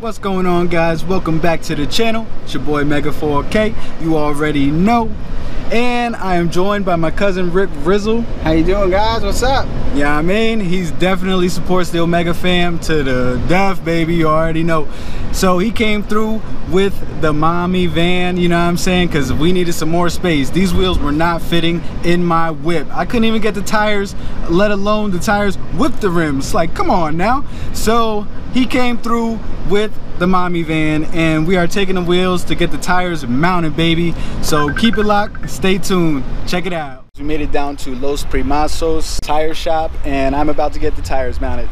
What's going on guys? Welcome back to the channel. It's your boy Mega 4K. You already know. And I am joined by my cousin Rick Rizzle. How you doing guys? What's up? Yeah, I mean, he's definitely supports the Omega fam to the death, baby. You already know. So he came through with the mommy van, you know what I'm saying? Because we needed some more space. These wheels were not fitting in my whip. I couldn't even get the tires, let alone the tires with the rims. Like, come on now. So he came through with the mommy van and we are taking the wheels to get the tires mounted baby. So keep it locked stay tuned check it out. We made it down to Los Primazos tire shop and I'm about to get the tires mounted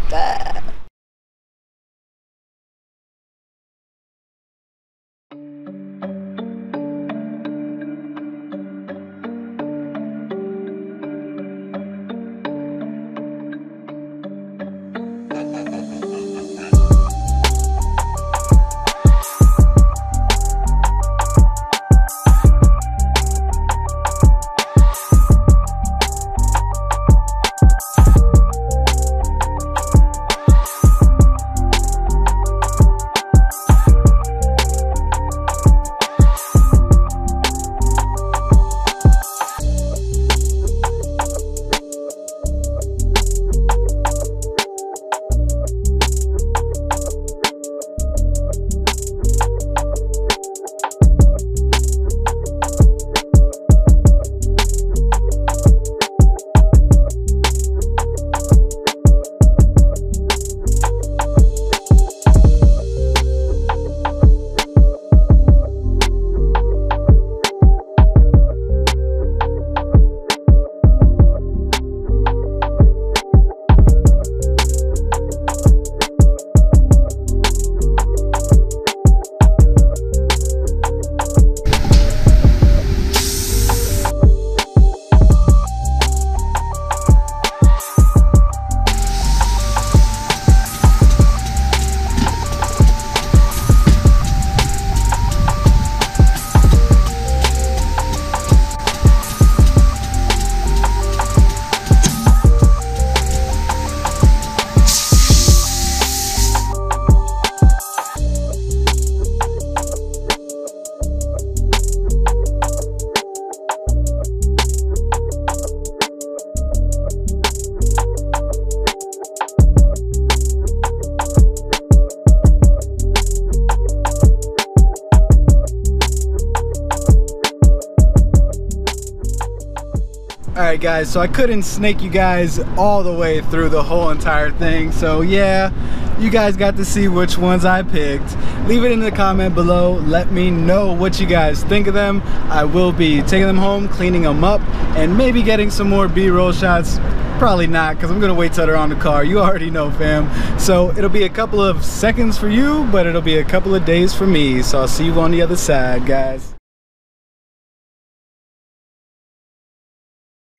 Alright guys, so I couldn't snake you guys all the way through the whole entire thing. So yeah, you guys got to see which ones I picked. Leave it in the comment below. Let me know what you guys think of them. I will be taking them home, cleaning them up, and maybe getting some more B-roll shots. Probably not, because I'm going to wait till they're on the car. You already know, fam. So it'll be a couple of seconds for you, but it'll be a couple of days for me. So I'll see you on the other side, guys.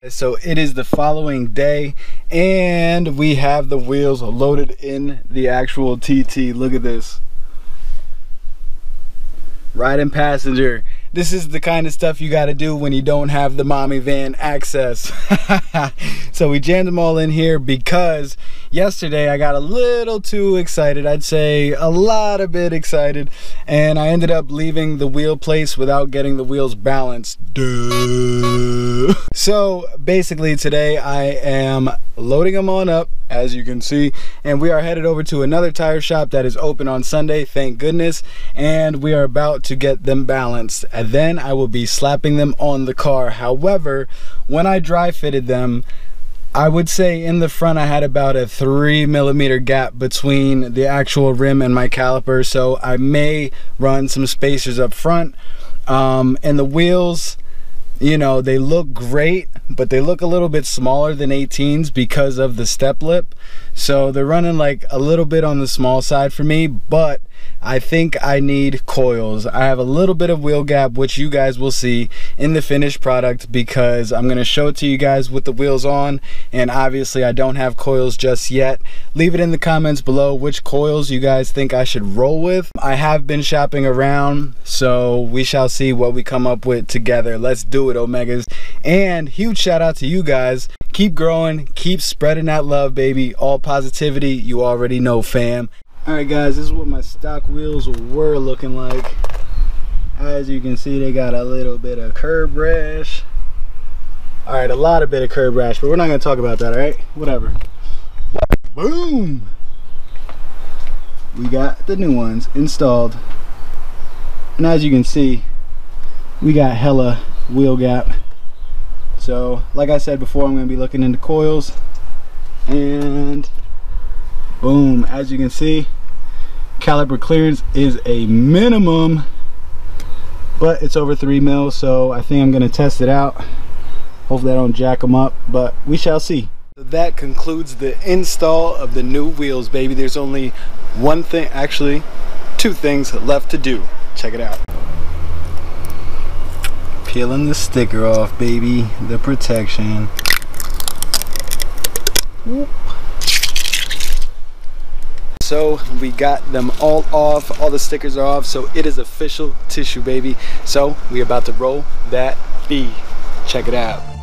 So it is the following day and we have the wheels loaded in the actual TT. Look at this. Riding passenger. This is the kind of stuff you got to do when you don't have the mommy van access. so we jammed them all in here because yesterday I got a little too excited. I'd say a lot a bit excited. And I ended up leaving the wheel place without getting the wheels balanced. Duh. So basically today I am loading them on up as you can see and we are headed over to another tire shop that is open on Sunday thank goodness and we are about to get them balanced and then I will be slapping them on the car. However when I dry fitted them I would say in the front I had about a three millimeter gap between the actual rim and my caliper so I may run some spacers up front. Um, and the wheels you know they look great but they look a little bit smaller than 18s because of the step lip so they're running like a little bit on the small side for me but I think I need coils. I have a little bit of wheel gap, which you guys will see in the finished product because I'm gonna show it to you guys with the wheels on. And obviously I don't have coils just yet. Leave it in the comments below which coils you guys think I should roll with. I have been shopping around, so we shall see what we come up with together. Let's do it, Omegas. And huge shout out to you guys. Keep growing, keep spreading that love, baby. All positivity, you already know, fam. Alright guys, this is what my stock wheels were looking like. As you can see, they got a little bit of curb rash. Alright, a lot of bit of curb rash, but we're not to talk about that, alright? Whatever. Boom! We got the new ones installed. And as you can see, we got hella wheel gap. So, like I said before, I'm going to be looking into coils. And boom, as you can see, caliper clearance is a minimum but it's over three mil so I think I'm gonna test it out. Hopefully I don't jack them up but we shall see. That concludes the install of the new wheels baby. There's only one thing actually two things left to do. Check it out peeling the sticker off baby. The protection. Whoop. So we got them all off all the stickers are off so it is official tissue baby. So we about to roll that B check it out